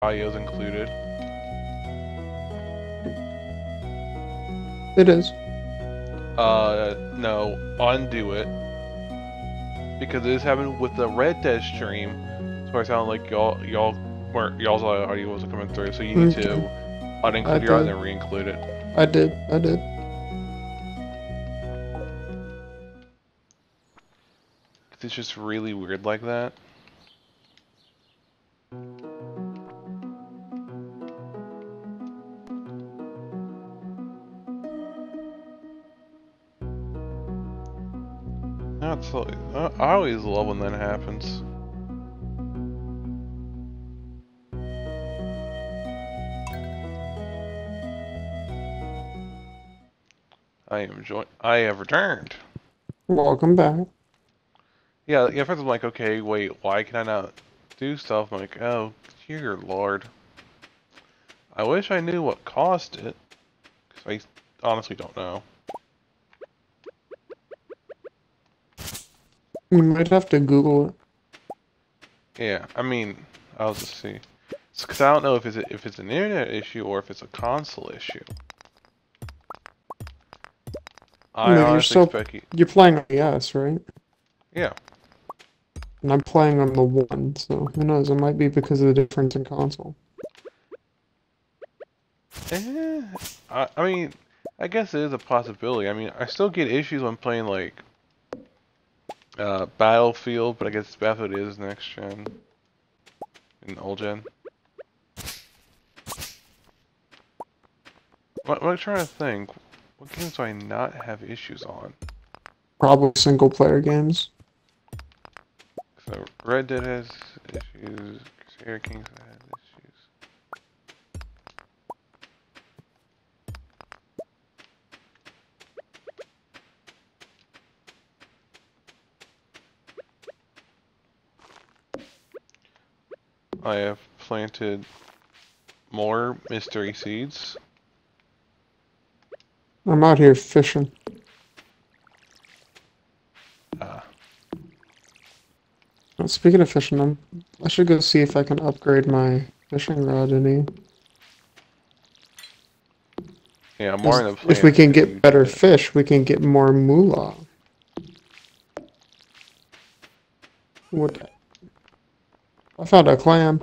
audio's included. It is. Uh, no, undo it. Because this happened with the Red Dead stream, so I sound like y'all, y'all weren't, y'all's audio wasn't coming through, so you need to Okay. uninclude I your audio and re-include it. I did. I did. It's just really weird like that. That's like, I I always love when that happens. I am joy. I have returned. Welcome back. Yeah, yeah. First I'm like, okay, wait, why can I not do stuff? I'm like, oh, dear lord. I wish I knew what caused it, because I honestly don't know. You might have to Google it. Yeah, I mean, I'll just see. Because I don't know if it's a, if it's an internet issue or if it's a console issue. I No, you're still- you. You're playing on the S, right? Yeah. And I'm playing on the one, so who knows? It might be because of the difference in console. Eh, I, I mean, I guess it is a possibility. I mean, I still get issues when playing like uh, Battlefield, but I guess Battlefield is next gen and old gen. What, what I'm trying to think. What games do I not have issues on? Probably single player games. So Red Dead has issues. Crusader Kings I have planted more mystery seeds. I'm out here fishing. Uh, Speaking of fishing, I'm, I should go see if I can upgrade my fishing rod any. yeah, more in the If we can get better fish, we can get more moolah. What? I found a clam.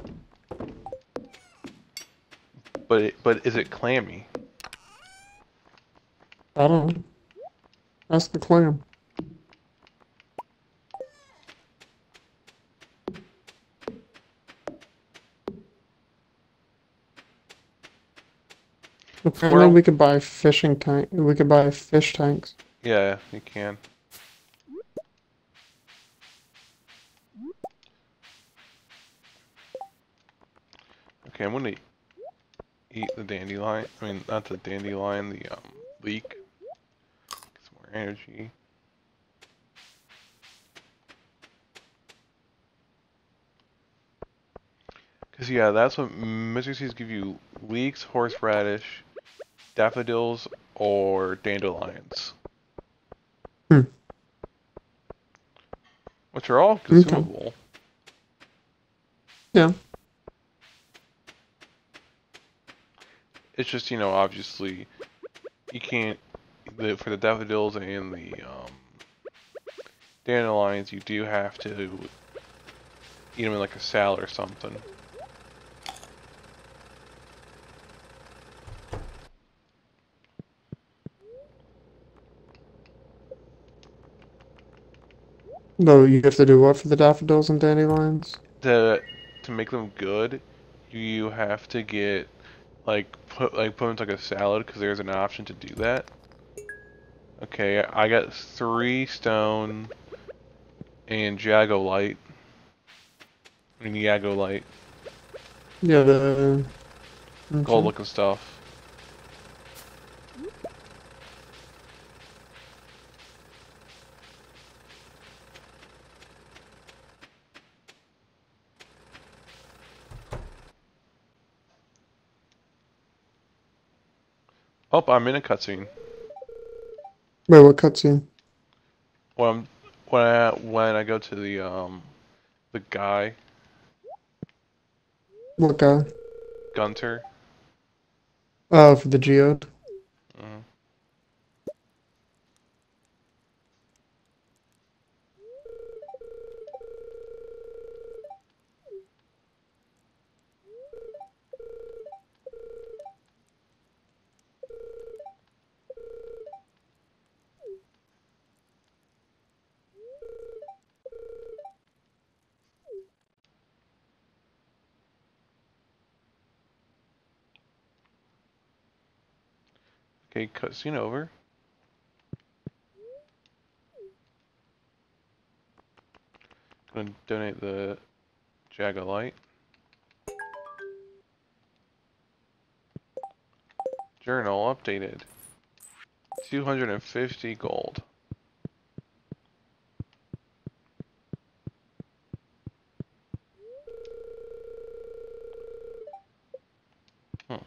But it, but is it clammy? I don't know. That's the clam. Apparently, we could buy fishing tank. We could buy fish tanks. Yeah, you can. Okay, I'm gonna eat the dandelion. I mean, not the dandelion, the um leek. Get some more energy. Cause yeah, that's what mystery seeds give you: leeks, horseradish, daffodils, or dandelions. Hmm. Which are all consumable. Yeah. It's just, you know, obviously, you can't, the, for the daffodils and the um, dandelions, you do have to eat them in like a salad or something. No, you have to do what for the daffodils and dandelions? To, to make them good, you have to get, like, put, like, put them into like a salad, because there's an option to do that. Okay, I got three stone and Jago light. I mean, Yago light. Yeah, the gold looking stuff. Oh, I'm in a cutscene. Wait, what cutscene? When I'm, when I when I go to the um the guy, What guy? Gunter. Uh, for the geode. Mhm. Cutscene over. Gonna donate the Jaga light. Journal updated. 250 gold. Hmm.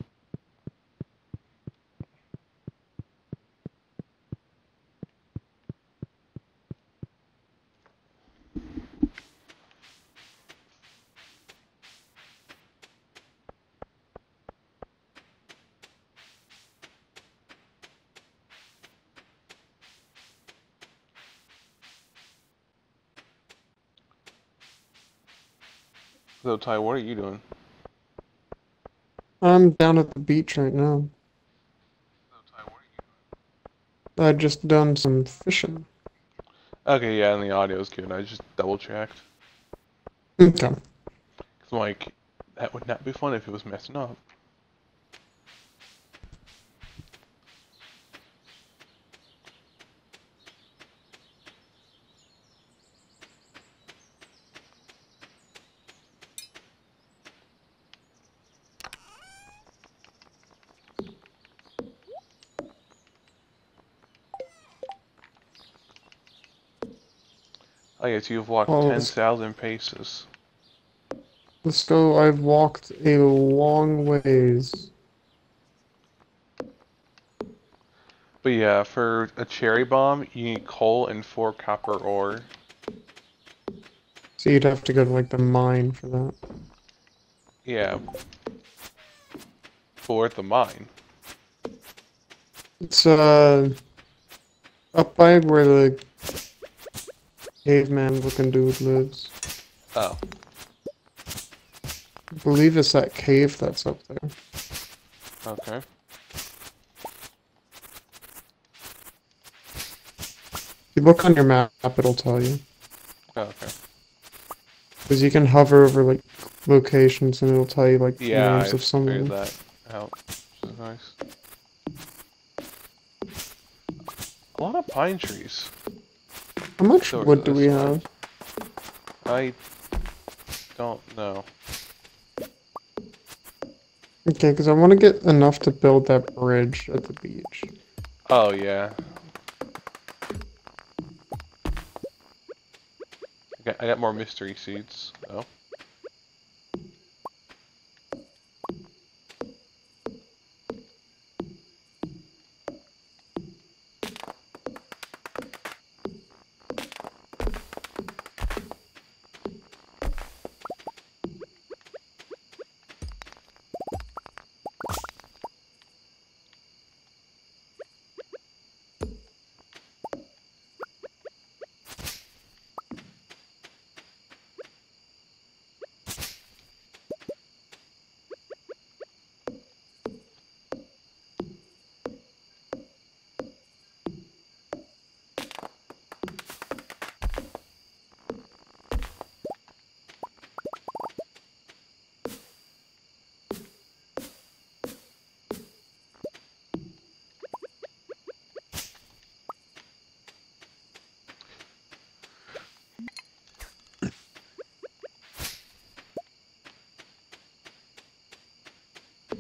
So Ty, what are you doing? I'm down at the beach right now. So Ty, what are you I just done some fishing. Okay, yeah, and the audio's good. I just double checked. Okay. Cause like, that would not be fun if it was messing up. Yes, you've walked Oh, ten it's- thousand paces. Let's go. I've walked a long ways. But yeah, for a cherry bomb, you need coal and four copper ore. So you'd have to go to like the mine for that. Yeah. For the mine. It's uh up by where the caveman looking dude lives. Oh. I believe it's that cave that's up there. Okay. If you look on your map, it'll tell you. Oh, okay. Because you can hover over like locations and it'll tell you like the Yeah, I names of some of figured them. that out. Nice. A lot of pine trees. How much Over wood do we have? I don't know. Okay, because I want to get enough to build that bridge at the beach. Oh yeah. I got, I got more mystery seeds. Oh.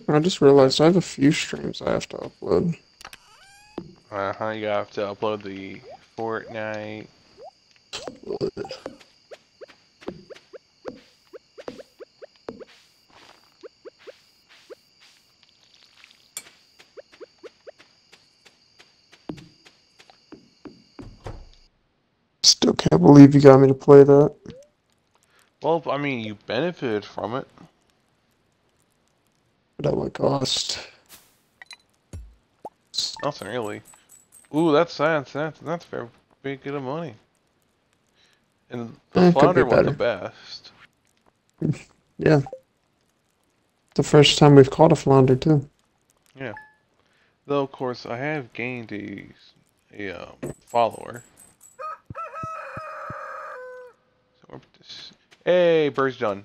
I just realized I have a few streams I have to upload. Uh huh. You have to upload the Fortnite. Still can't believe you got me to play that. Well, I mean, you benefited from it. But at what cost? Nothing really. Ooh, that's science. that's that's very big good of money. And the Eh, could be flounder was the best. Yeah. The first time we've caught a flounder too. Yeah. Though of course I have gained a a um, follower. So hey, bird's done.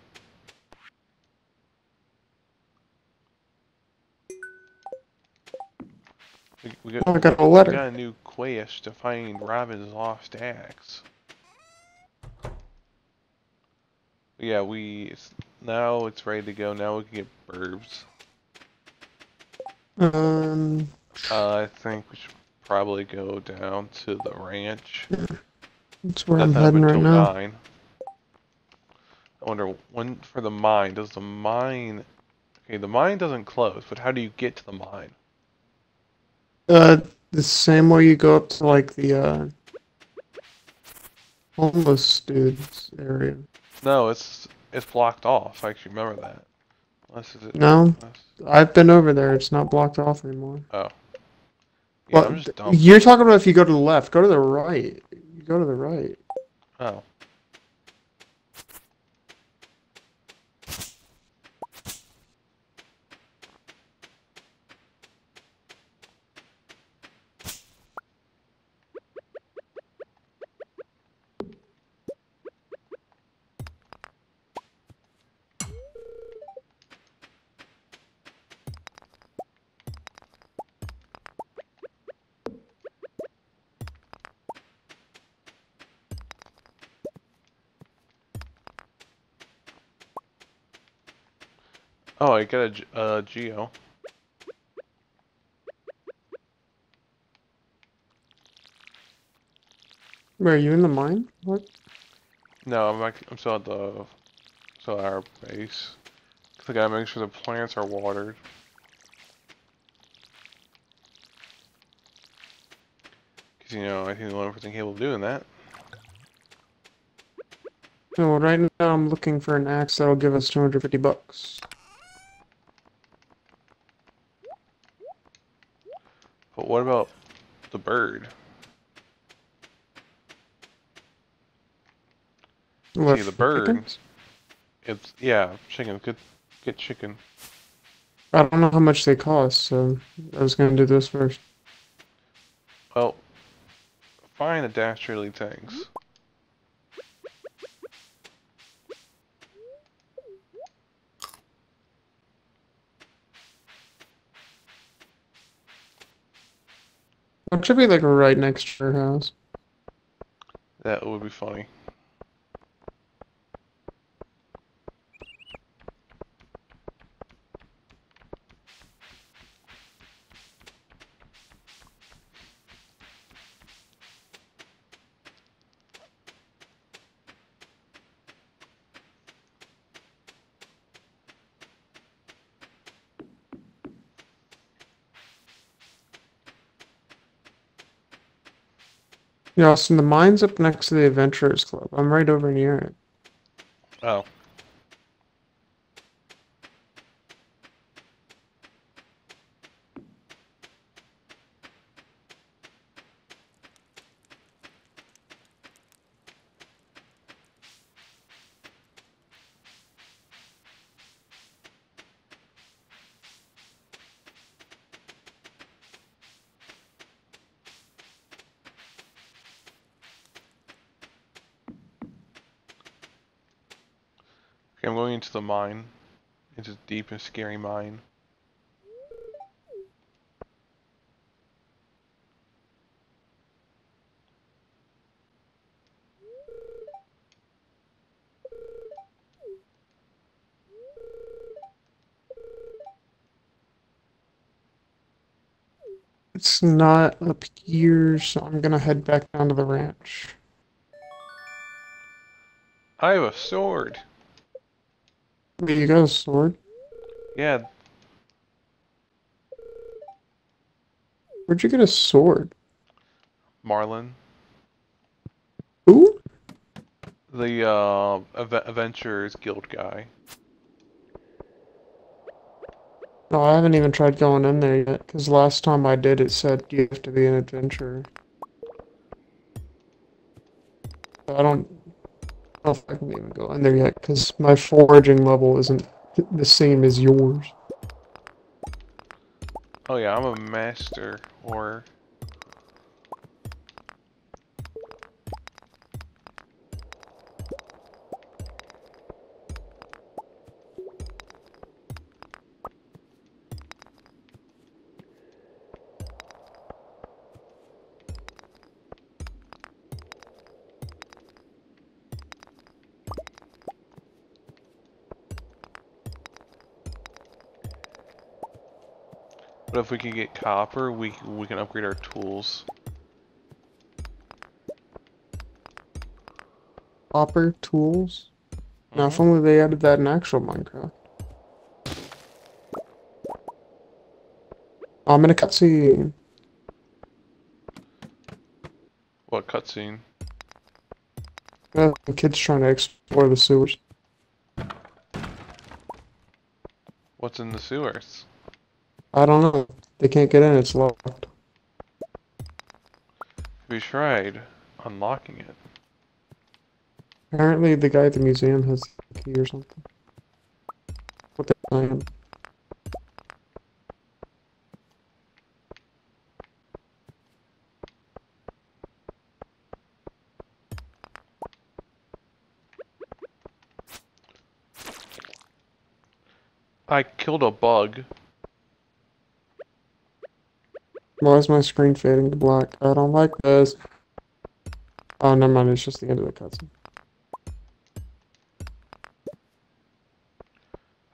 We, we got Oh, I got a we got a new quest to find Robin's lost axe. Yeah, we it's, now it's ready to go. Now we can get burbs. Um, Uh, I think we should probably go down to the ranch. that's where I'm heading right now. nine. I wonder when for the mine. Does the mine? Okay, the mine doesn't close, but how do you get to the mine? Uh, the same way you go up to like the uh homeless dudes area. No, it's it's blocked off. I actually remember that. Unless is it? No, I've been over there. It's not blocked off anymore. yeah, Well, I'm just you're talking about if you go to the left. Go to the right. You go to the right. Oh. I got a uh, Geo. Where are you in the mine? What? No, I'm like I'm still at the still at our base. 'Cause I gotta make sure the plants are watered. Cause you know I think the only person capable of doing that. No, right now I'm looking for an axe that'll give us 250 bucks. But what about the bird? What, the for bird. chickens? It's yeah, chicken. Good, get chicken. I don't know how much they cost, so I was gonna do this first. Well, find the dastardly things. It should be like right next to your house. That would be funny. Yeah, Austin, the mine's up next to the Adventurers Club. I'm right over near it. Oh. Mine. It's a deep and scary mine. It's not up here, so I'm gonna head back down to the ranch. I have a sword. Wait, you got a sword? Yeah, Where'd you get a sword? Marlon. Who? The uh, Adventurers Guild guy. No, I haven't even tried going in there yet, because last time I did, it said you have to be an adventurer. I don't know if I can even go in there yet, because my foraging level isn't the same as yours. Oh yeah, I'm a master or But if we can get copper, we we can upgrade our tools. Copper tools? Now, if Mhm. only they added that in actual Minecraft. Oh, I'm in a cutscene. What cutscene? Uh, the kid's trying to explore the sewers. What's in the sewers? I don't know. They can't get in, it's locked. We tried unlocking it. Apparently, the guy at the museum has a key or something. What they're. I killed a bug. Why is my screen fading to black? I don't like this. Oh, never mind. It's just the end of the cutscene.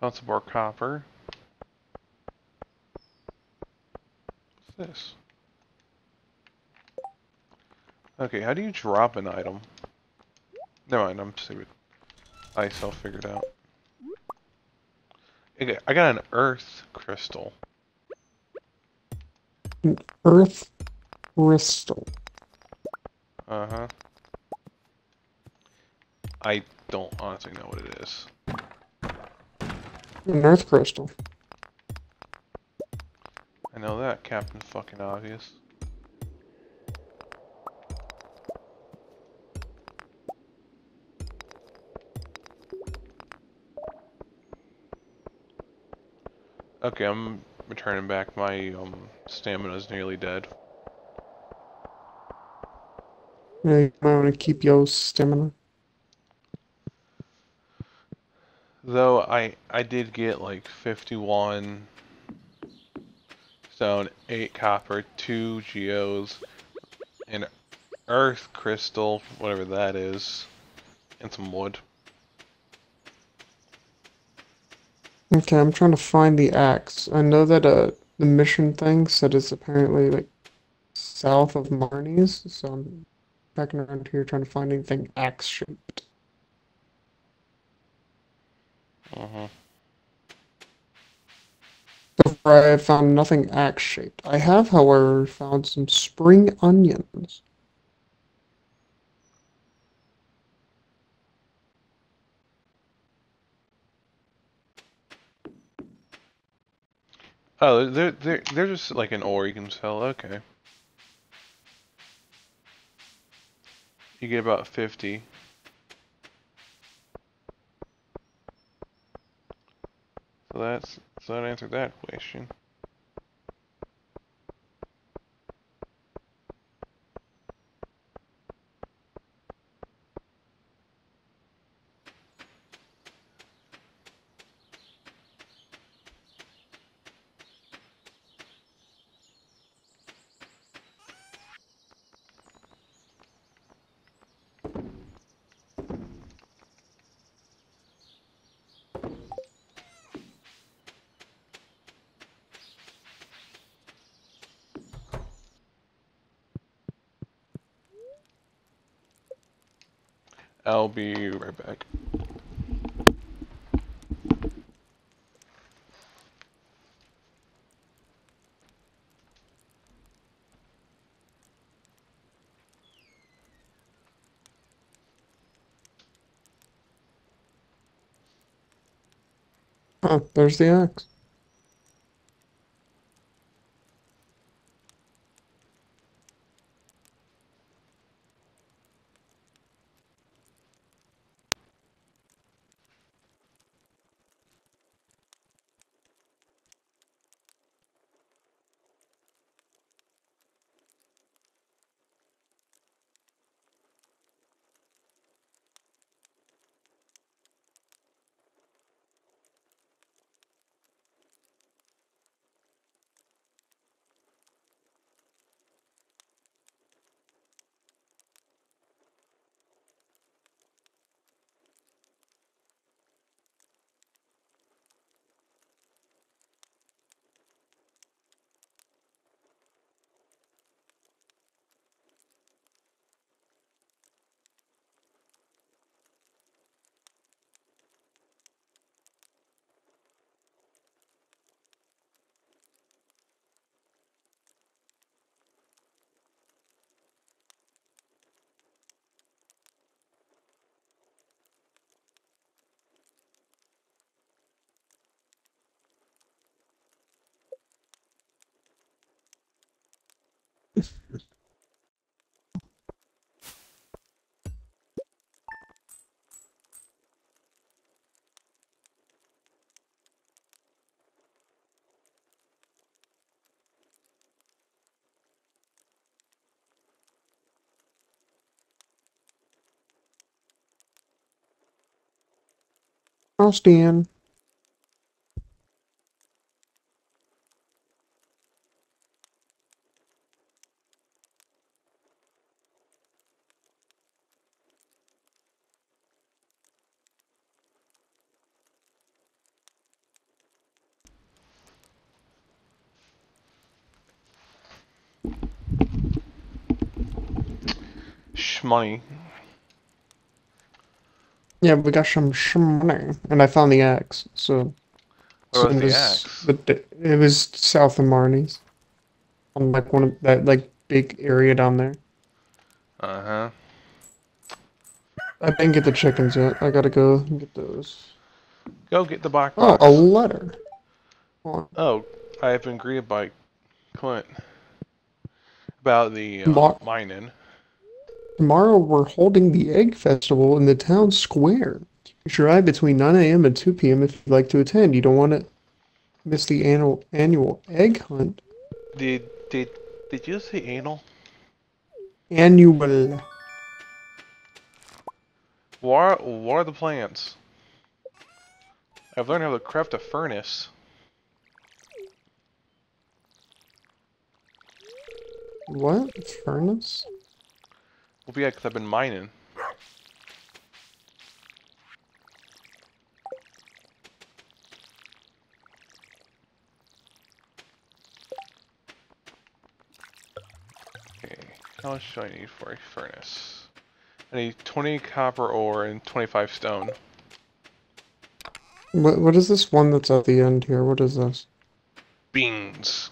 Some more copper. What's this? Okay, how do you drop an item? Never mind, I'm stupid. Ice, I'll figure it out. Okay, I got an earth crystal. Earth crystal. Uh huh. I don't honestly know what it is. An earth crystal. I know that, Captain fucking obvious. Okay, I'm returning back. My um is nearly dead. Might want to keep your stamina. Though I I did get like 51 stone, 8 copper, 2 geos, an earth crystal, whatever that is, and some wood. Okay, I'm trying to find the axe. I know that uh the mission thing said it's apparently like south of Marnie's, so I'm backing around here trying to find anything axe shaped. Uh-huh. So far, I have found nothing axe shaped. I have, however, found some spring onions. Oh, they're they're they're just like an ore you can sell. Okay. You get about 50. So that's so that answered that question. I'll be right back. Oh, there's the axe. Austin. Shmoney. Yeah, we got some some money, and I found the axe. So, Where so was it the was, axe? But it was south of Marnie's, on like one of that like big area down there. Uh huh. I didn't get the chickens yet. I gotta go get those. Go get the black Oh, box. a letter. Oh, I have been greeted by Clint about the uh, mining. Tomorrow we're holding the egg festival in the town square. You should arrive between 9 a.m. and 2 p.m. if you'd like to attend. You don't want to miss the annual annual egg hunt. Did did did you say anal? Annual. What are, what are the plans? I've learned how to craft a furnace. What? Furnace? Well, yeah, because I've been mining. Okay, how much do I need for a furnace? I need 20 copper ore and 25 stone. What? What is this one that's at the end here? What is this? Beans.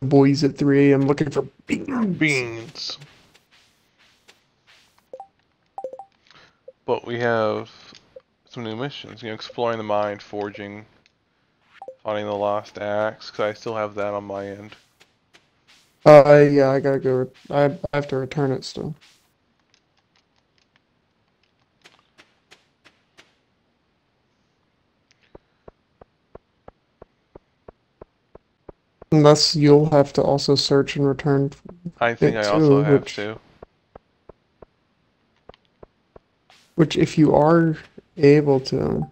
Boys at 3 a.m. looking for beans. Beans. But we have some new missions. You know, exploring the mine, forging, finding the lost axe. Because I still have that on my end. Uh, yeah, I gotta go. I, I have to return it still. Unless you'll have to also search and return. I think I also have which- to. Which, if you are able to,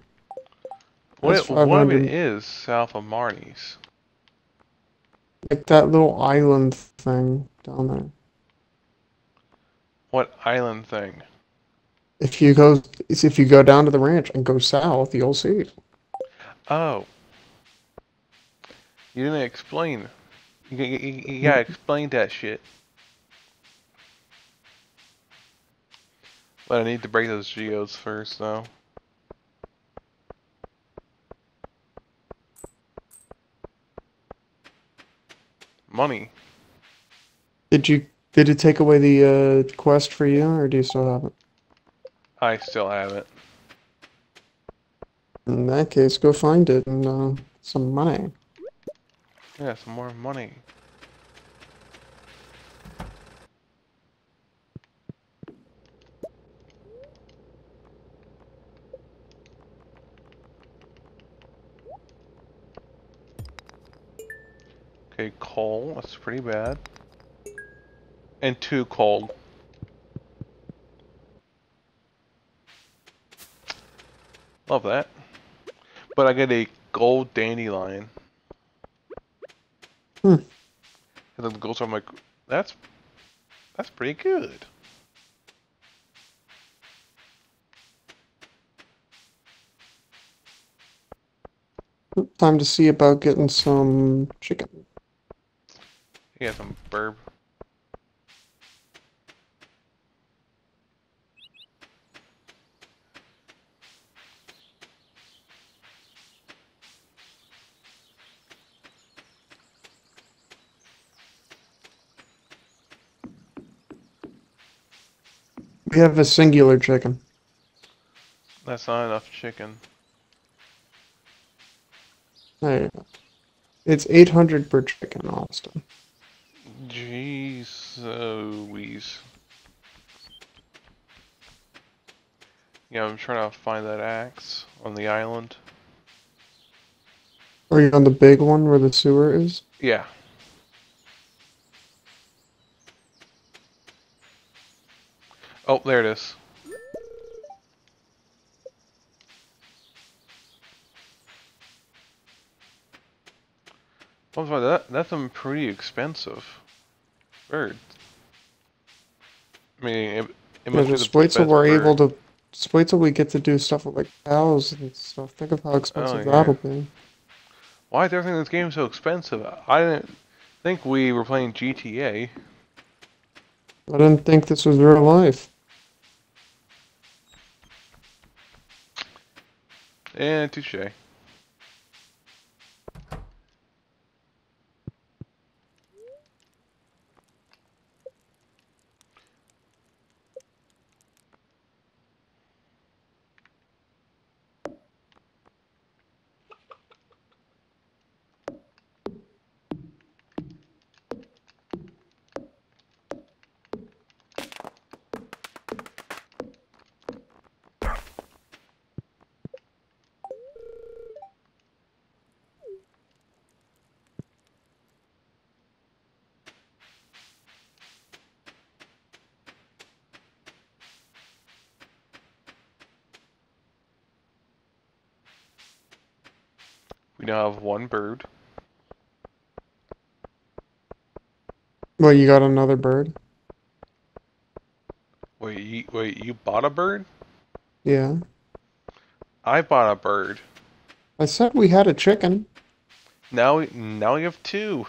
What, what if it is south of Marnie's? like that little island thing down there. What island thing? If you go, if you go down to the ranch and go south, you'll see it. Oh. You didn't explain. You, you, you, gotta explain that shit. But I need to break those geodes first, though. Money. Did you? Did it take away the uh, quest for you, or do you still have it? I still have it. In that case, go find it and uh, some money. Yeah, some more money. Okay, coal, that's pretty bad. And two coal. Love that. But I get a gold dandelion. Hmm. And then the gold, so I'm like, that's that's pretty good. Time to see about getting some chicken. Yeah, some burb. We have a singular chicken. That's not enough chicken. Go. It's 800 per chicken, Austin. Jeez Louise. Yeah, I'm trying to find that axe on the island. Are you on the big one where the sewer is? Yeah. Oh, there it is. Oh, that that's a pretty expensive bird. I mean, it, it Yeah, must be just the wait till we're bird. able to. Just wait till we get to do stuff with like cows and stuff. Think of how oh, expensive yeah. that'll be. Why is everything in this game so expensive? I didn't think we were playing GTA. I didn't think this was real life. Eh, touche. We now have one bird. Well, you got another bird? Wait, you, wait, you bought a bird? Yeah. I bought a bird. I said we had a chicken. Now, we, now we have two.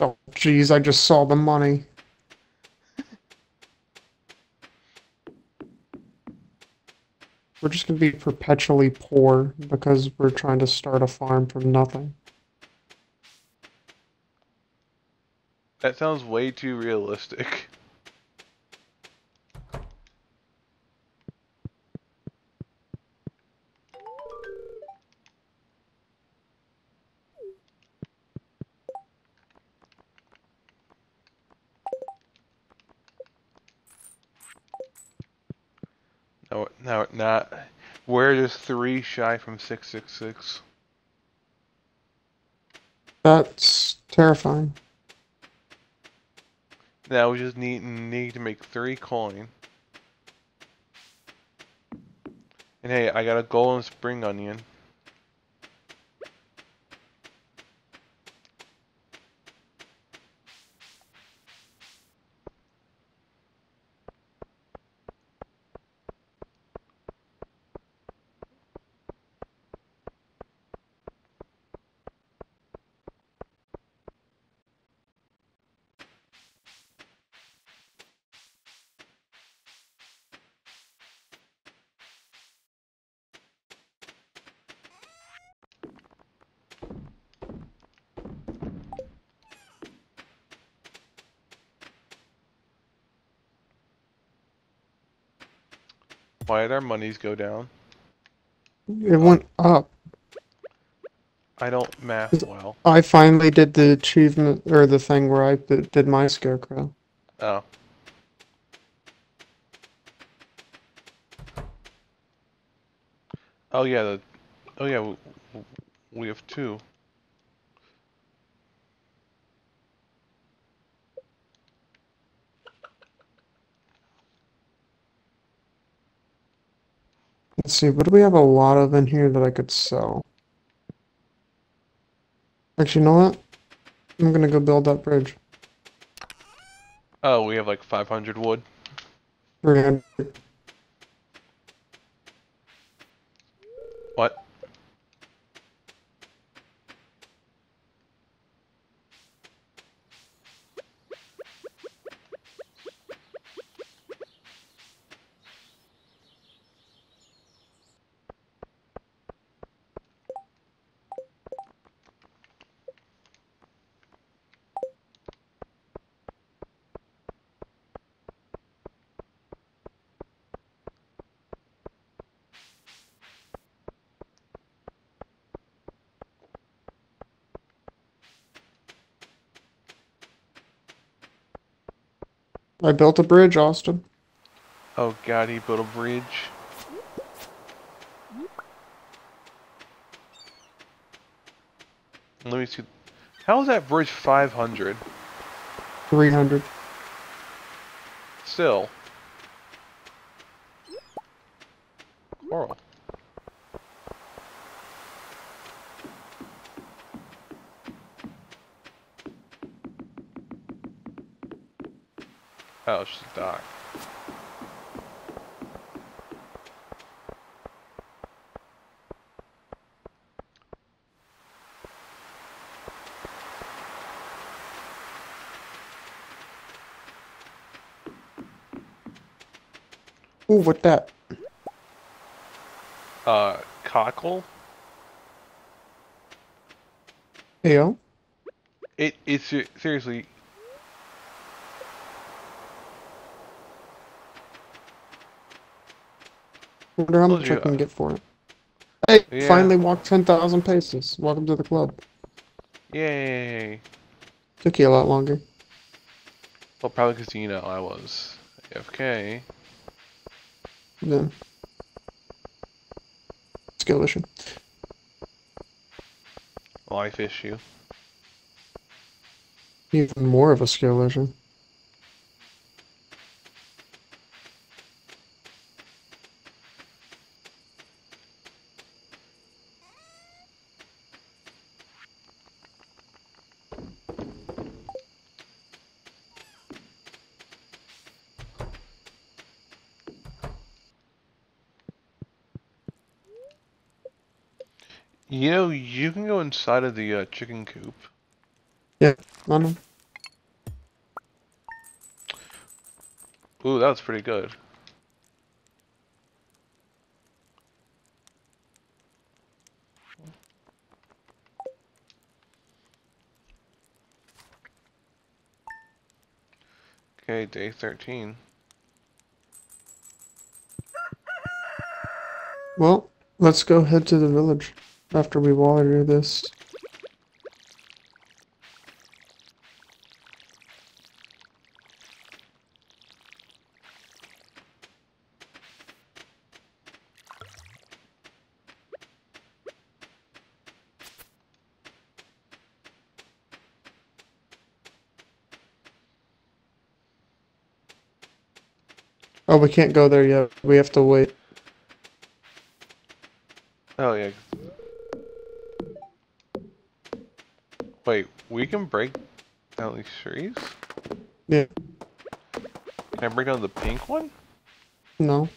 Oh, jeez, I just saw the money. We're just gonna be perpetually poor because we're trying to start a farm from nothing. That sounds way too realistic. No, no, not. We're just three shy from 666. That's terrifying. Now we just need need to make three coin. And hey, I got a golden spring onion. Did our monies go down? It went up. I don't math well. I finally did the achievement or the thing where I did my scarecrow. Oh. Oh yeah, the, oh yeah, we, we have two. Let's see, what do we have a lot of in here that I could sell? Actually, you know what? I'm gonna go build that bridge. Oh, we have like 500 wood. 300. What? I built a bridge, Austin. Oh god, he built a bridge. Let me see. How is that bridge 500? 300. Still. Coral. Oh, it's just a dock. Ooh, what that? Uh, cockle? Hey, yo. It, it's ser- seriously, wonder how much I can uh, get for it. Hey, Yeah. finally walked 10,000 paces. Welcome to the club. yay. Took you a lot longer. Well, probably because, you know, I was AFK. Then. Skill issue. Life issue. Even more of a skill issue. You know, you can go inside of the uh, chicken coop. I know. Ooh, that was pretty good. Okay, day 13. Well, let's go head to the village after we water this. Oh, we can't go there yet. We have to wait. Oh, yeah. Wait, we can break down these trees? Yeah. Can I break down the pink one? No.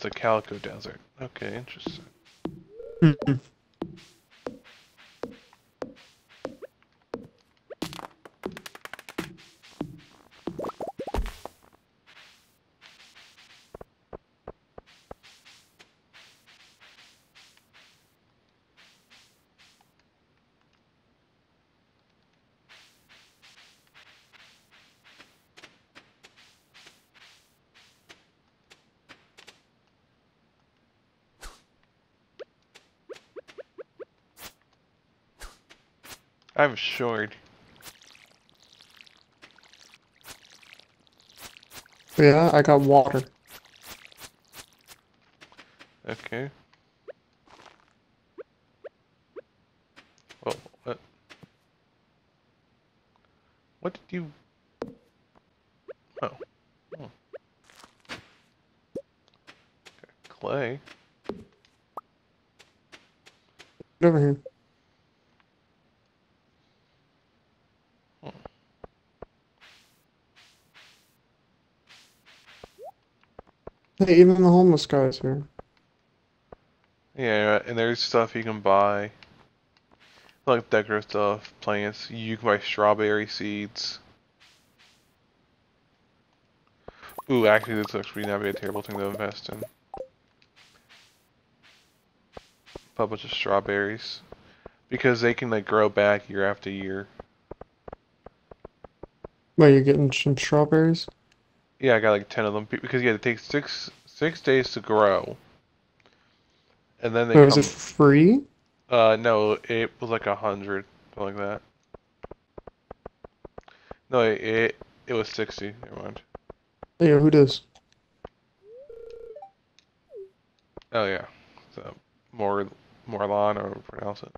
The Calico Desert. Okay, interesting. Mm-hmm. I have a sword. Yeah, I got water. Okay. Oh, what? What did you... Oh. Hmm. Okay, Clay. Get over here. Even the homeless guy's here. Yeah, and there's stuff you can buy. Like decorative stuff, plants. You can buy strawberry seeds. Ooh, actually, this looks really not be a terrible thing to invest in. A bunch of strawberries. Because they can, like, grow back year after year. Well, you're getting some strawberries? Yeah, I got like 10 of them. be- Because, yeah, it takes six six days to grow. And then they Or is come... it free? Uh, no, it was like a hundred, something like that. No, it, it, it was 60, never mind. Yeah, who does? Oh, yeah. So, more, Morlon, or pronounce it.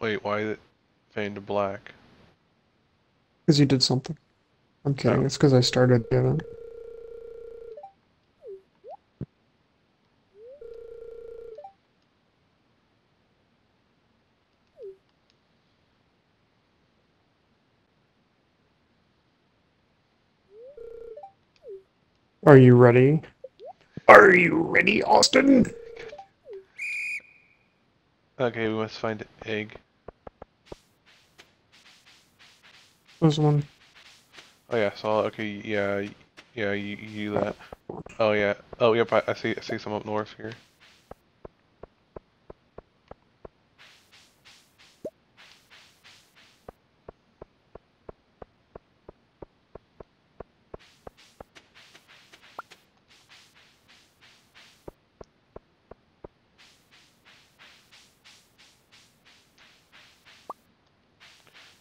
Wait, why is it fade to black? Because you did something. I'm kidding. Oh. It's because I started the event. Are you ready? Are you ready, Austin? Okay, we must find an egg. There's one. Oh yeah, so okay, yeah, yeah, you, you that. Oh yeah, oh yep, I, I see, I see some up north here.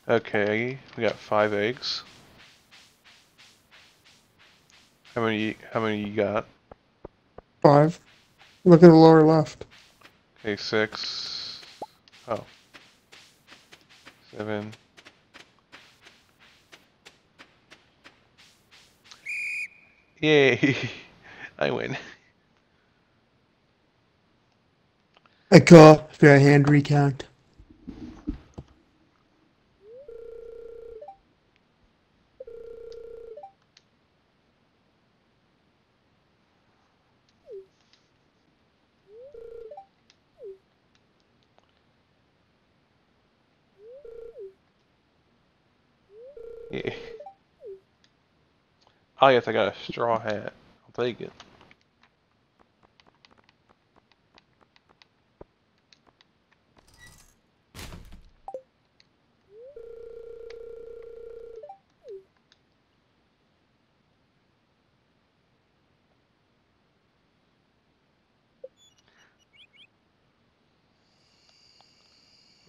Okay, we got five eggs. How many? How many you got? Five. Look at the lower left. Okay, six. Oh. Seven. Yay! I win. I call for a hand recount. Yeah. Oh yes, I got a straw hat. I'll take it.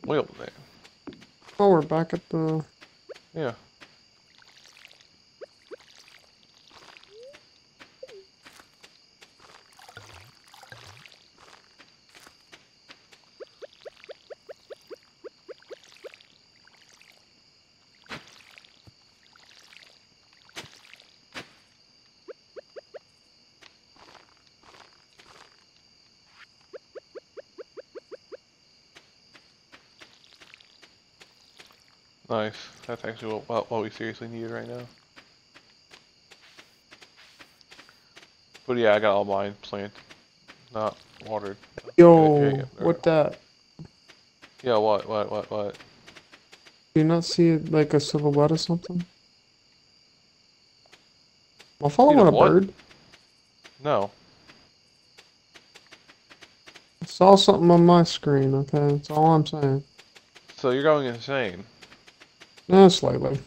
Well then, Oh, we're back at the. yeah. Nice. That's actually what, what, what we seriously need right now. But yeah, I got all mine planted, not watered. Yo, yeah, what that? Yeah, what, what, what, what? Do you not see like a silhouette or something? I'm following a what? bird. No. I saw something on my screen, okay? That's all I'm saying. So you're going insane. No, slightly.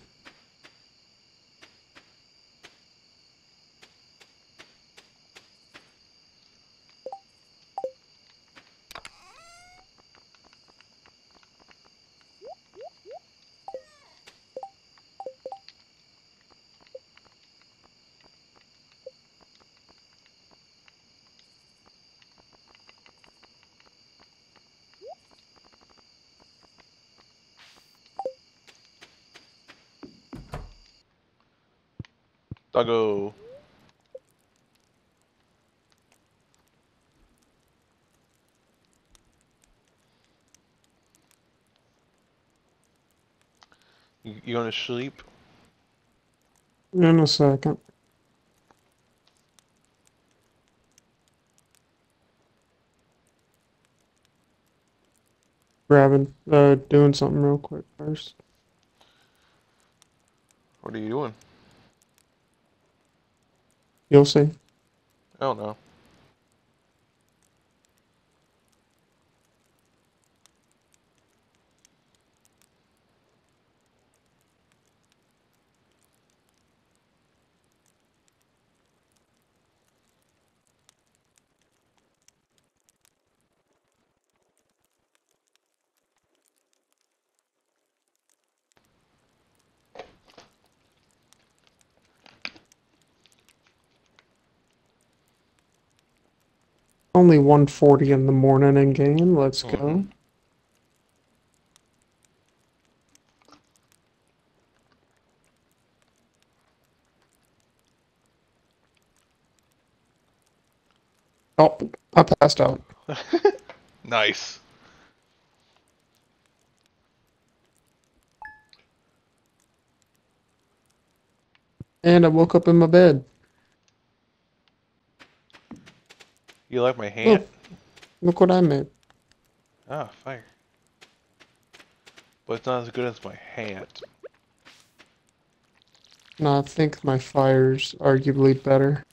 Doggo. You, you to sleep? In a second. Grabbing, uh, doing something real quick first. What are you doing? You'll see. I don't know. Only 140 in the morning in game. Let's go. Mhm. Oh, I passed out. Nice. And I woke up in my bed. You like my hand? Look what I made. Ah, fire. But it's not as good as my hand. No, I think my fire's arguably better.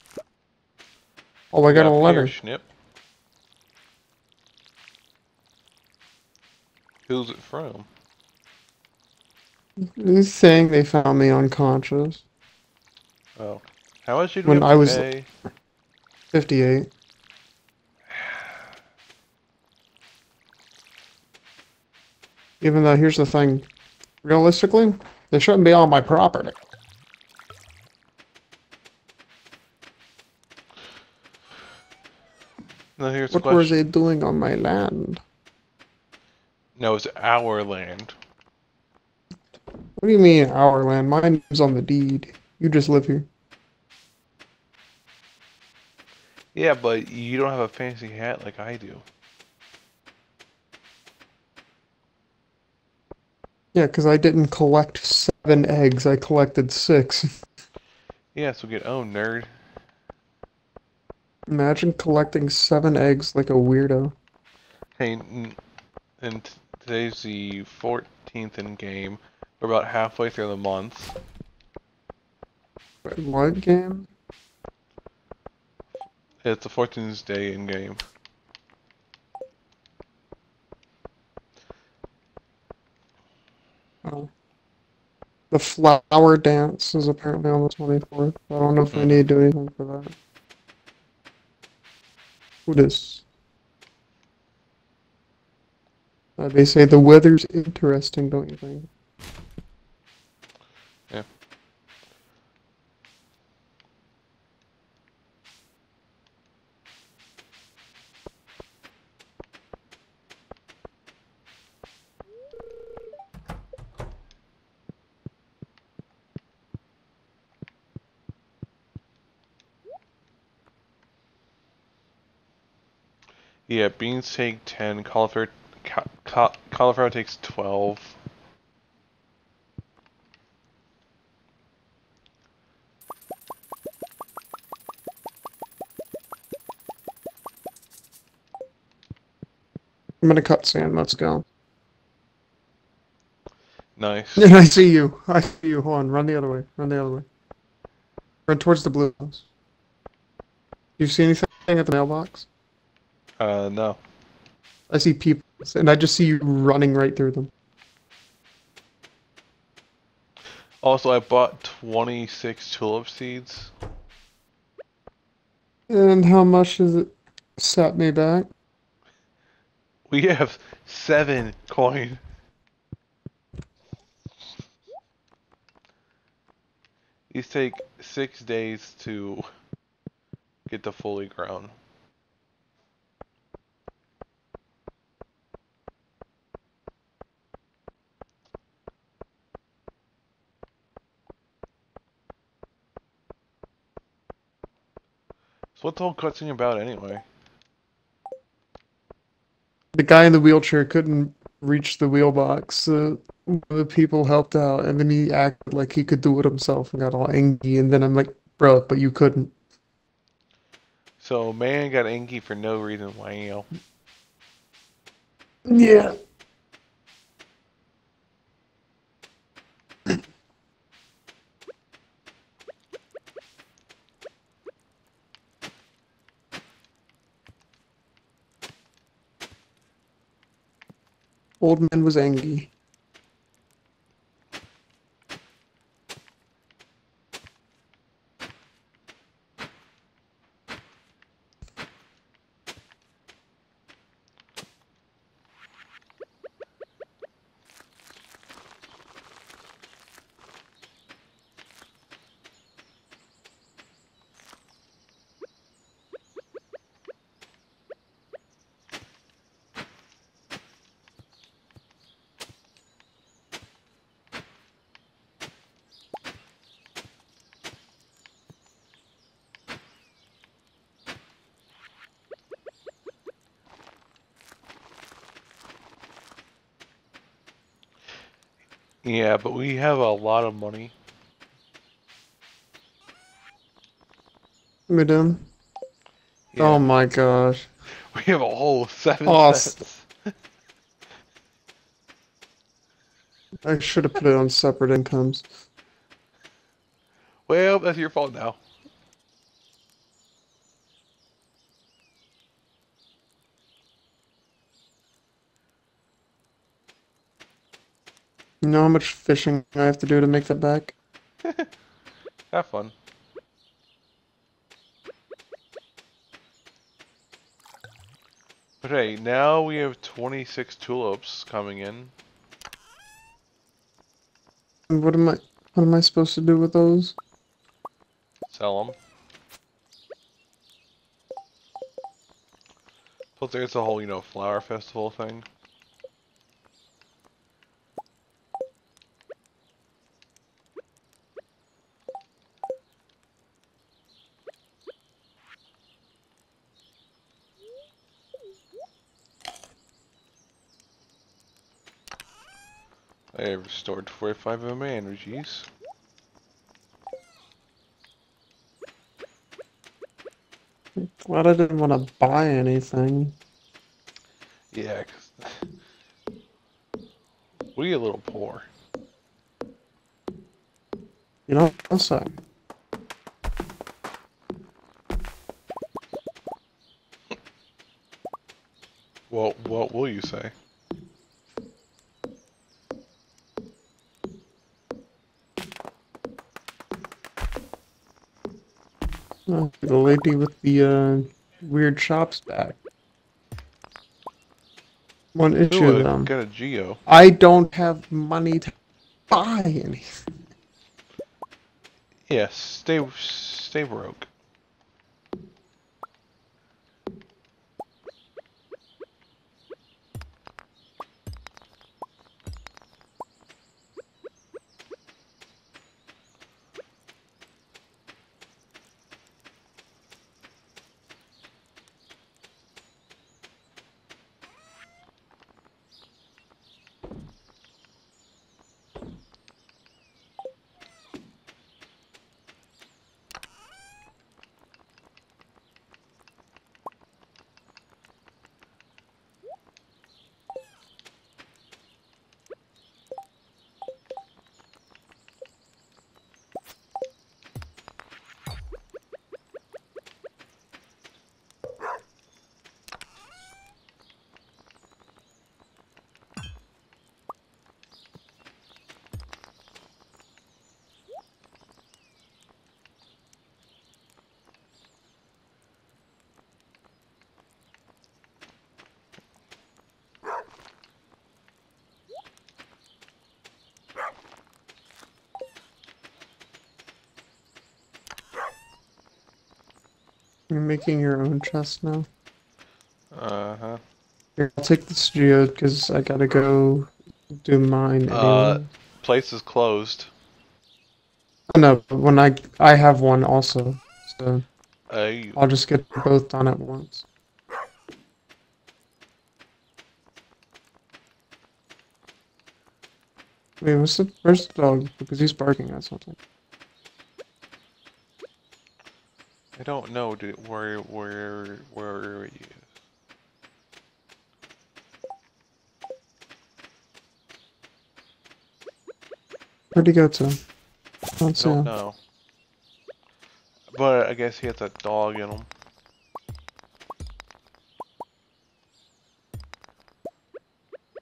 Oh, I got a here, letter. Snip. Who's it from? It's saying they found me unconscious. Oh. How much did When I was- pay? 58. Even though, here's the thing. Realistically, they shouldn't be on my property. No, here's the What were they doing on my land? No, it's our land. What do you mean, our land? Mine is on the deed. You just live here. Yeah, but you don't have a fancy hat like I do. Yeah, because I didn't collect seven eggs. I collected six. Yeah, so get owned, nerd. Imagine collecting seven eggs like a weirdo. Hey, and today's the 14th in game. We're about halfway through the month. What game? It's the 14th day in game. Oh. The flower dance is apparently on the 24th. I don't know if I Mhm. need to do anything for that. Who this? Uh, they say the weather's interesting, don't you think? Yeah, beans take 10, cauliflower, ca- ca- cauliflower takes 12. I'm gonna cut sand. Let's go. Nice. And I see you. I see you. Hold on. Run the other way. Run the other way. Run towards the blue house. You see anything at the mailbox? Uh, no. I see people, and I just see you running right through them. Also, I bought 26 tulip seeds. And how much does it set me back? We have 7 coin. These take 6 days to get to fully grown. So what's the whole cutscene about anyway? The guy in the wheelchair couldn't reach the wheel box, so the people helped out, and then he acted like he could do it himself and got all angry, and then I'm like, bro, but you couldn't. So man got angry for no reason. Why Wow. Yeah. Old man was angry. Yeah, but we have a lot of money. Madam. Yeah. Oh my gosh. We have a whole seven Awesome. cents. I should have put it on separate incomes. Well, that's your fault now. You know how much fishing I have to do to make that back? Have fun. Okay, now we have 26 tulips coming in. What am I what am I supposed to do with those? Sell them. Plus, there's the whole, you know, flower festival thing. I have restored 45 of my energies. Glad I didn't want to buy anything. Yeah, we a little poor. You know, what's that? Well, what will you say? With the uh, weird shops back. One issue Ooh, of I them. got a Geo. I don't have money to buy anything. Yeah, stay, stay broke. You're making your own chest now. Uh huh. Here, I'll take this geode because I gotta go do mine. Uh, anyway. Place is closed. Oh, no, but when I I have one also. So I'll just get both done at once. Wait, what's the where's the dog? Because he's barking at something. I don't know, dude. Where, where, where are you? Where'd he go to? I don't see don't him. know. But I guess he has a dog in him.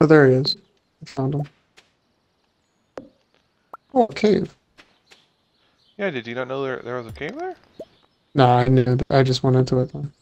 Oh, there he is. I found him. Oh, a cave. Yeah, did you not know there there was a cave there? Nah, I knew. I just went into it then.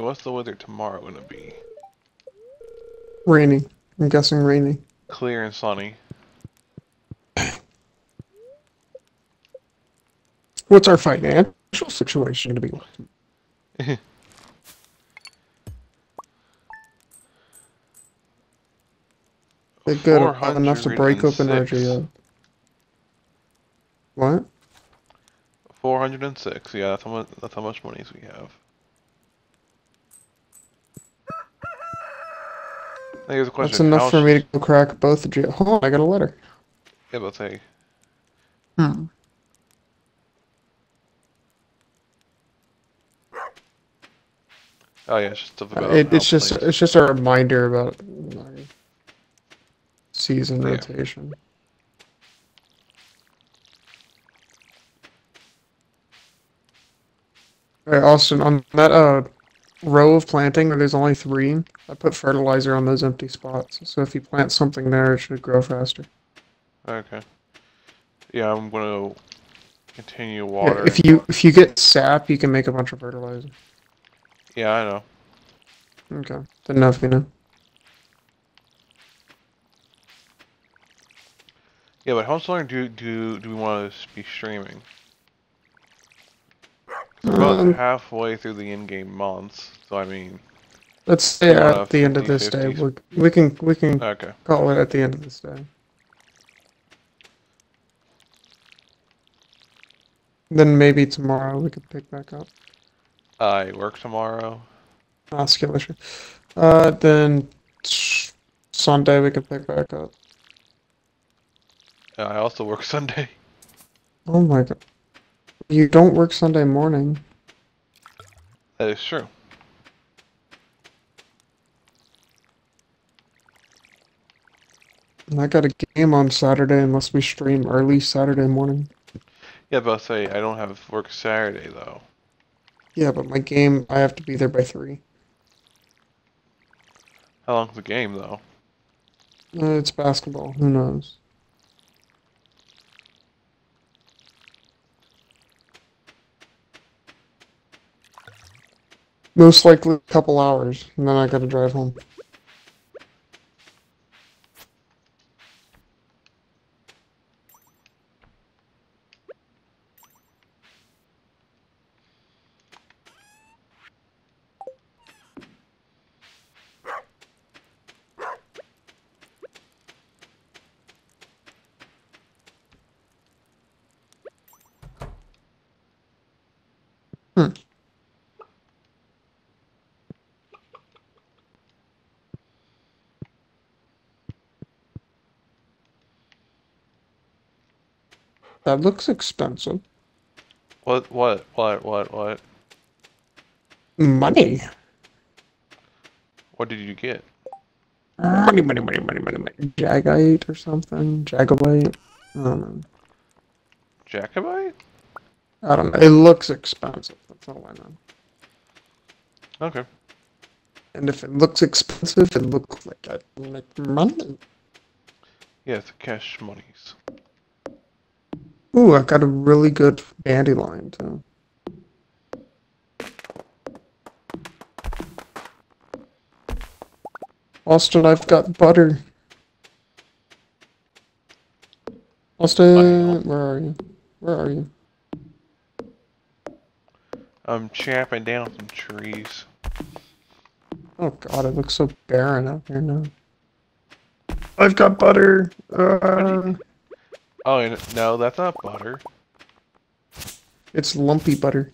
Okay, what's the weather tomorrow gonna be? Rainy. I'm guessing rainy. Clear and sunny. What's our financial situation gonna be like? They're good. Enough to break open our 406. What? 406. Yeah, that's how much. That's how much monies we have. Now, Here's a question. That's enough for me to go crack both the geo. Hold on, I got a letter. Yeah, but say, Hmm. oh yeah, it's just about. It, it's just places- it's just a reminder about season Yeah. rotation. Alright, Austin, on that uh row of planting where there's only three, I put fertilizer on those empty spots. So if you plant something there, it should grow faster. Okay. Yeah, I'm gonna continue Yeah, water. if you if you get sap, you can make a bunch of fertilizer. Yeah, I know. Okay, didn't know if you know. Yeah, but how much longer do do do we want to be streaming? We're about Um, halfway through the in-game months, so I mean, let's say want at the end of this day. We we can we can okay. call it at the end of this day. Then maybe tomorrow we could pick back up. I work tomorrow. Ah, skill issue. Uh, then Sunday we could pick back up. Uh, I also work Sunday. Oh my god. You don't work Sunday morning. That is true. I got a game on Saturday unless we stream early Saturday morning. Yeah, but I'll say I don't have work Saturday though. Yeah, but my game, I have to be there by 3. How long's the game though? Uh, it's basketball. Who knows? Most likely a couple hours, and then I gotta drive home. That looks expensive. What? What? What? What? What? Money. What did you get? Money, money, money, money, money, money. Jagite or something? Jagabite? I don't know. Jacobite? I don't know. It looks expensive. That's all I know. Okay. And if it looks expensive, it looks like I make money. Yes, cash monies. Ooh, I've got a really good dandelion too. Austin, I've got butter. Austin, where are you? Where are you? I'm chopping down some trees. Oh god, it looks so barren out here now. I've got butter. Uh, Oh, no, that's not butter. it's lumpy butter.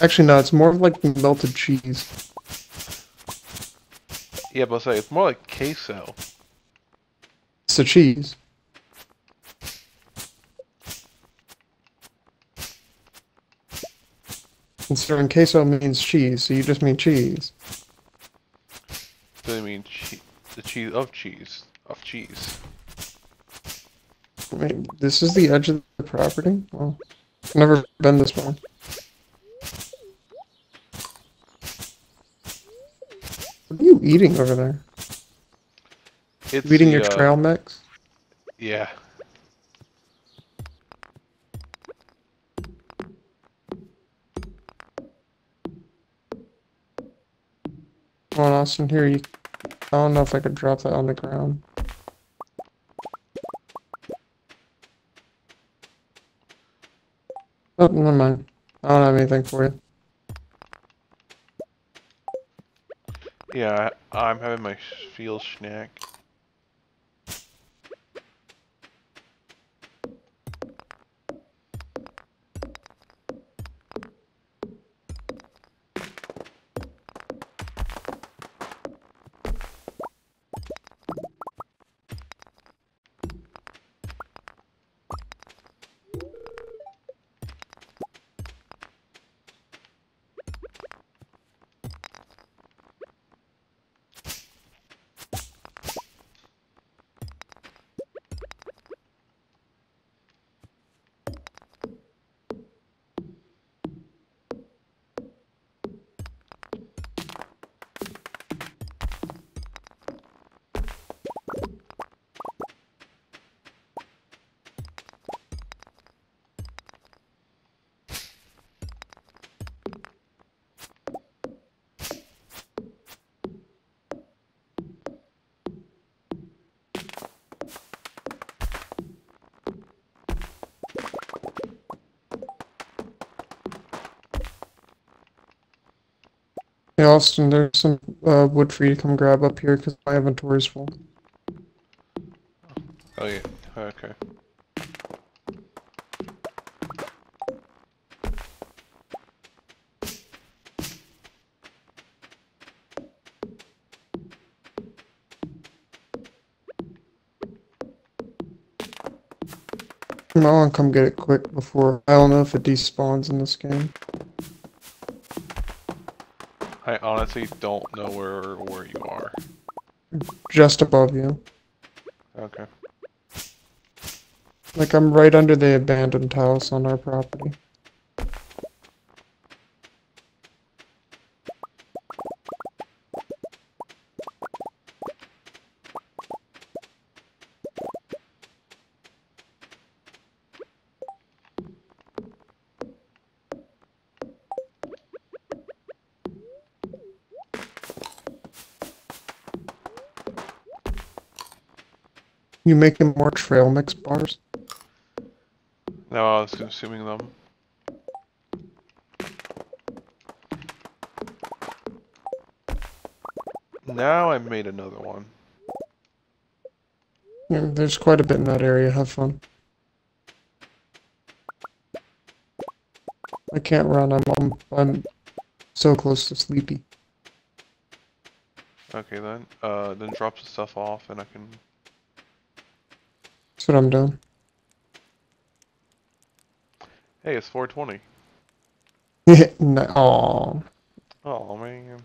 Actually, no, it's more like melted cheese. Yeah, but say it's more like queso. It's a cheese. Considering queso means cheese, so you just mean cheese. So you mean, che the cheese of cheese of cheese. Wait, this is the edge of the property? Well, I've never been this far. What are you eating over there? It's You eating the, your uh, trail mix? Yeah. Come on, Austin, here you. I don't know if I could drop that on the ground. Oh, never mind. I don't have anything for you. Yeah, I'm having my field snack. Hey, Austin, there's some uh, wood for you to come grab up here because my inventory's full. Oh yeah. Okay. I want to come get it quick before. I don't know if it despawns in this game. I honestly don't know where where you are. Just above you. Okay. Like, I'm right under the abandoned house on our property. You making more trail mix bars? No, I was consuming them. Now I made another one. Yeah, there's quite a bit in that area. Have fun. I can't run. I'm I'm, I'm so close to sleepy. Okay then. Uh, then drop the stuff off and I can. That's what I'm doing. Hey, it's 420. no. Oh man.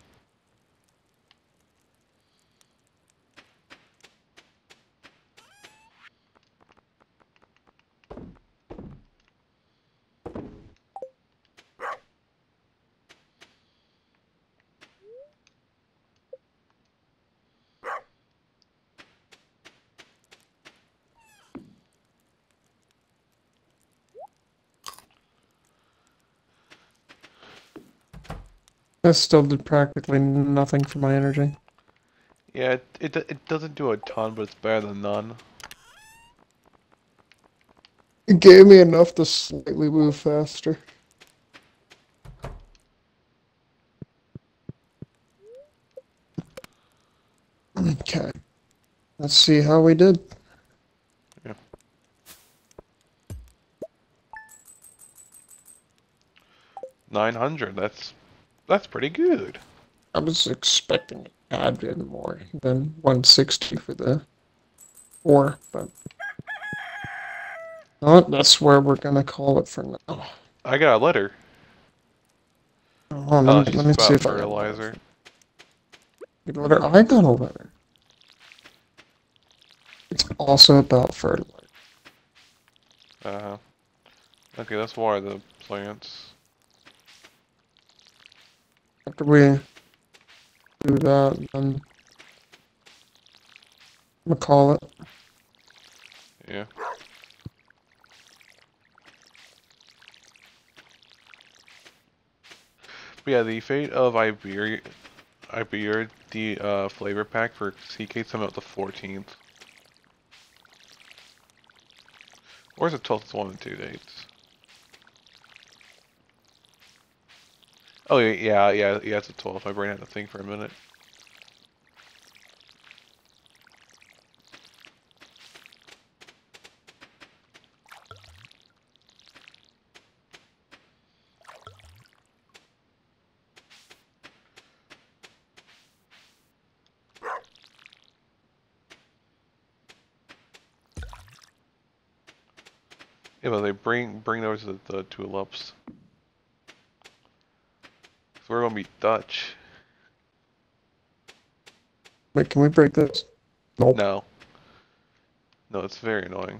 That still did practically nothing for my energy. Yeah, it, it it doesn't do a ton, but it's better than none. It gave me enough to slightly move faster. Okay. Let's see how we did. Nine hundred. That's that's pretty good. I was expecting a tad bit more than 160 for the four, but oh, that's where we're gonna call it for now. I got a letter. Oh, let, it's me, let me see if I got fertilizer. a letter. I got a letter. It's also about fertilizer. Uh huh. Okay, that's why the plants. After we do that, then gonna call it. Yeah. But yeah, the fate of Iberia, Iberia, the uh, flavor pack for CK's coming out the 14th. Or is it 12th? It's one and two dates. Oh yeah, yeah, yeah. It's the 12th. My brain had to think for a minute. Yeah, but they bring bring those to the tulips. We're gonna be Dutch. Wait, can we break this? Nope. No. No, it's very annoying.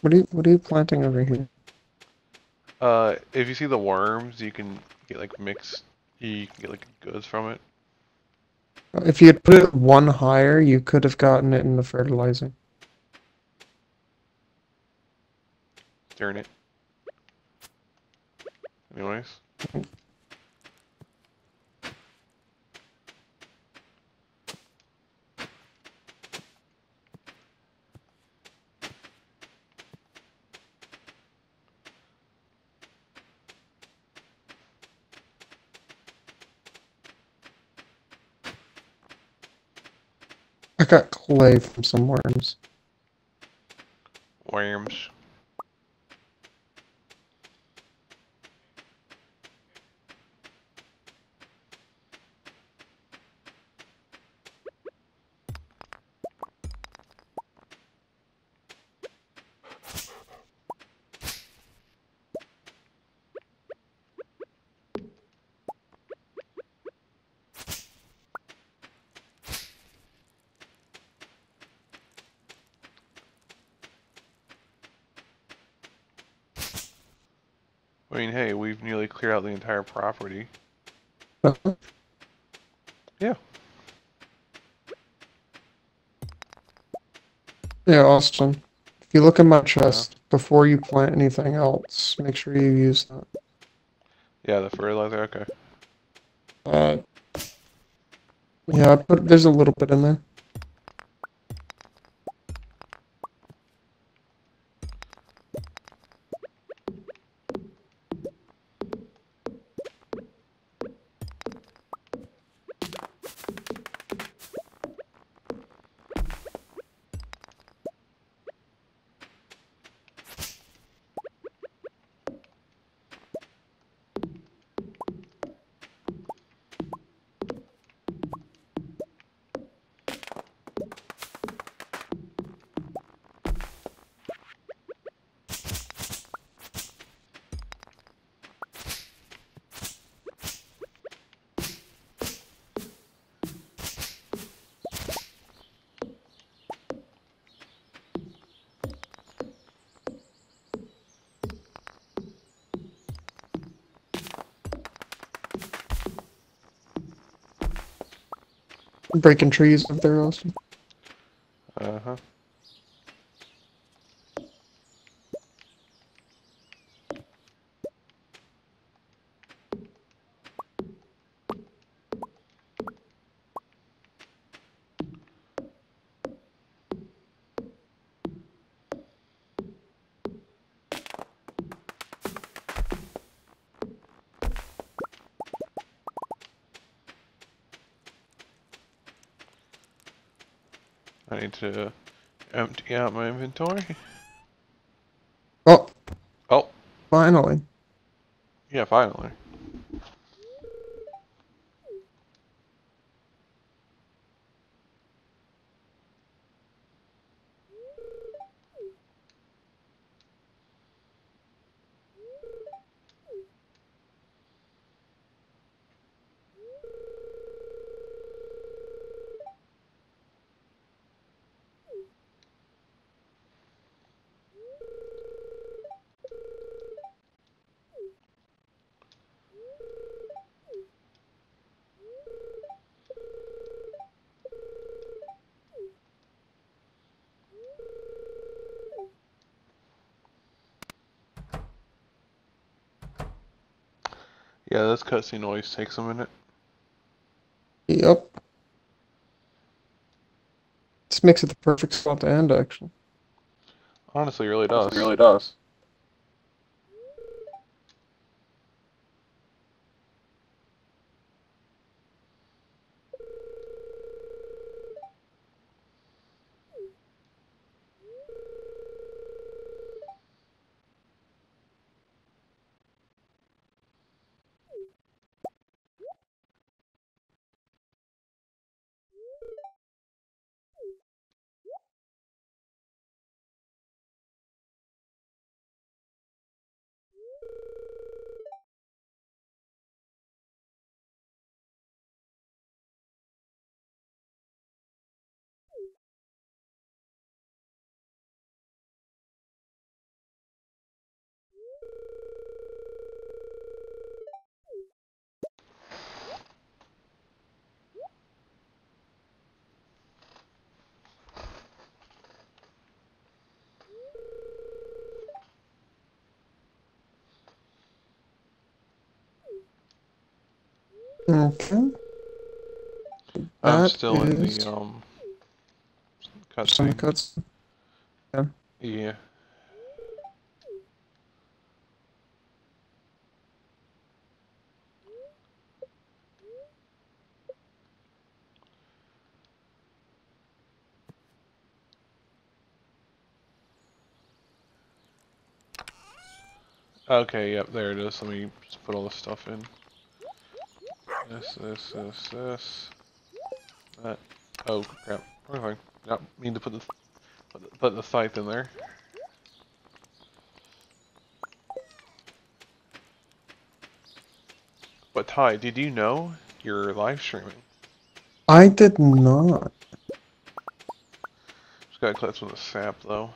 What are you What are you planting over here? Uh, if you see the worms, you can get like mixed. You can get like goods from it. If you had put it one higher, you could have gotten it in the fertilizer. Darn it. Anyways. I got clay from some worms. Worms. Entire property. Yeah. Yeah, Austin. If you look in my chest before you plant anything else, make sure you use that. Yeah, the fertilizer. Okay. Uh, yeah, I put there's a little bit in there. Breaking trees there, Austin. Finally. Yeah, this cutscene always takes a minute. Yep. This makes it the perfect spot to end, actually. Honestly, it really does. It really does. Okay. I'm still in the um cutscene. cuts. Yeah. Okay, yep, there it is. Let me just put all this stuff in. This, this, this, this. That. Oh, crap. Wrong thing. Not mean to put the, put the, put the scythe in there. But Ty, did you know you're live streaming? I did not. Just gotta collect some of the sap though.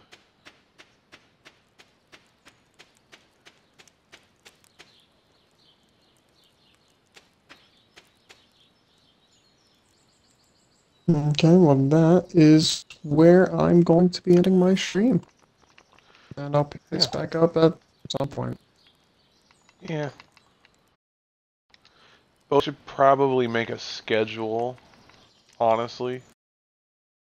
Okay, well that is where I'm going to be ending my stream. And I'll pick this Yeah. back up at some point. Yeah. We should probably make a schedule, honestly,